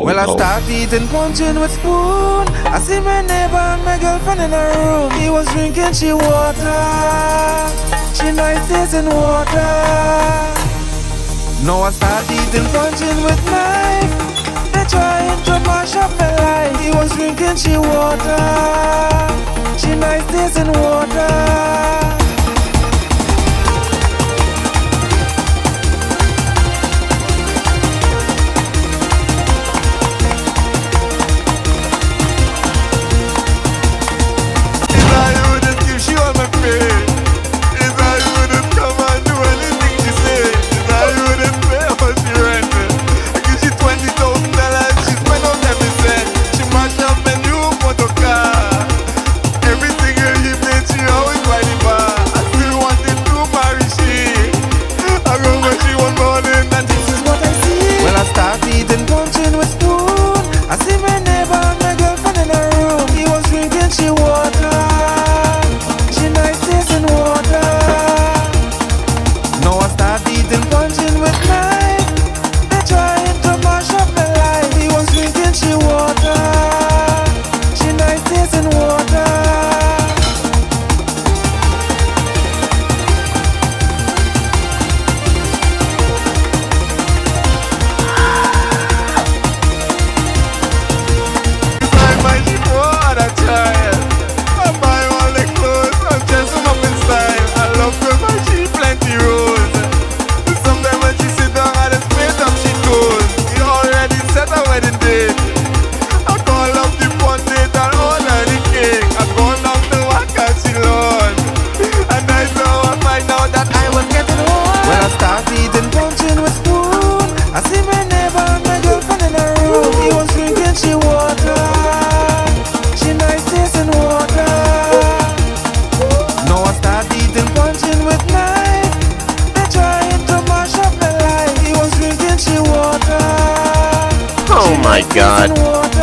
Oh, well, no. I start eating punching with spoon. I see my neighbor and my girlfriend in her room. He was drinking she water. She nice tasting water. Now I start eating punching with knife. They trying to mash up my life. He was drinking she water. She nice tasting water. Oh my god.